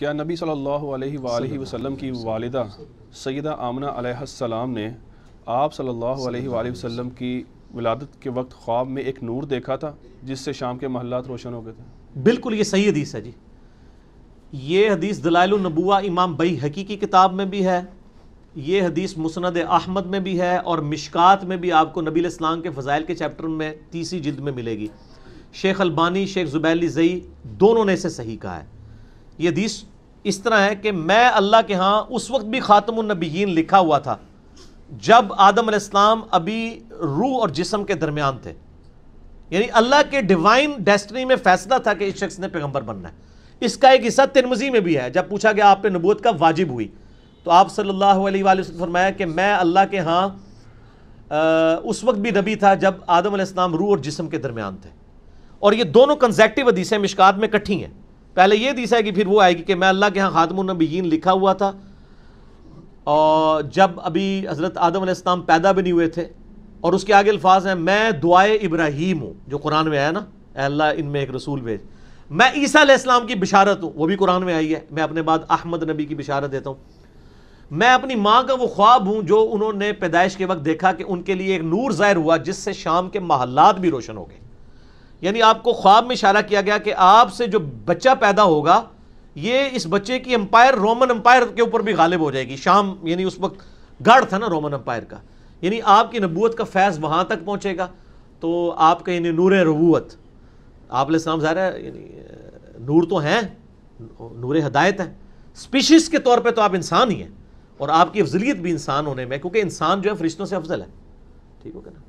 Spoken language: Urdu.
کیا نبی صلی اللہ علیہ وآلہ وسلم کی والدہ سیدہ آمنہ علیہ السلام نے آپ صلی اللہ علیہ وآلہ وسلم. کی ولادت کے وقت خواب میں ایک نور دیکھا تھا جس سے شام کے محلات روشن ہو گئے تھے؟ بالکل یہ صحیح حدیث ہے جی۔ یہ حدیث دلائل النبوہ امام بئی حقیقی کتاب میں بھی ہے یہ حدیث مسند احمد میں بھی ہے اور مشکات میں بھی آپ کو نبی الاسلام کے فضائل کے چیپٹر میں تیسری جلد میں ملے گی۔ شیخ البانی شیخ زبیلی زئی دونوں نے اسے صحیح کہا ہے۔ یہ حدیث اس طرح ہے کہ میں اللہ کے ہاں اس وقت بھی خاتم النبیین لکھا ہوا تھا جب آدم علیہ السلام ابھی روح اور جسم کے درمیان تھے۔ یعنی اللہ کے ڈیوائن ڈیسٹنی میں فیصلہ تھا کہ اس شخص نے پیغمبر بننا ہے۔ اس کا ایک حصہ ترمزی میں بھی ہے۔ جب پوچھا گیا آپ پہ نبوت کا واجب ہوئی، تو آپ صلی اللہ علیہ وآلہ وسلم فرمایا کہ میں اللہ کے ہاں اس وقت بھی نبی تھا جب آدم علیہ السلام روح اور جسم کے درمیان تھے۔ اور یہ دونوں کنزیکٹیو حدیثیں مشکات میں کٹھی ہیں۔ پہلے یہ حدیث ہے کہ پھر وہ آئے گی کہ میں اللہ کے ہاں خاتم النبیین لکھا ہوا تھا اور جب ابھی حضرت آدم علیہ السلام پیدا بھی نہیں ہوئے تھے اور اس کے آگے الفاظ ہیں، میں دعائے ابراہیم ہوں، جو قرآن میں آیا نا، اے اللہ ان میں ایک رسول بھیج۔ میں عیسیٰ علیہ السلام کی بشارت ہوں، وہ بھی قرآن میں آئی ہے، میں اپنے بعد احمد نبی کی بشارت دیتا ہوں۔ میں اپنی ماں کا وہ خواب ہوں جو انہوں نے پیدائش کے وقت دیکھا کہ ان کے لیے ایک نور ظاہر ہوا، جس سے شام کے محلات بھی روشن ہو گئے۔ یعنی آپ کو خواب میں اشارہ کیا گیا کہ آپ سے جو بچہ پیدا ہوگا، یہ اس بچے کی امپائر، رومن امپائر کے اوپر بھی غالب ہو جائے گی۔ شام یعنی اس وقت گاڑ تھا نا رومن امپائر کا۔ یعنی آپ کی نبوت کا فیض وہاں تک پہنچے گا۔ تو آپ کا یعنی نور ربوت۔ آپ علیہ السلام ظاہر ہے یعنی نور تو ہیں، نور ہدایت ہے سپیشیز کے طور پہ تو آپ انسان ہی ہیں۔ اور آپ کی افضلیت بھی انسان ہونے میں، کیونکہ انسان جو ہے فرشتوں سے افضل ہے۔ ٹھیک ہو نا؟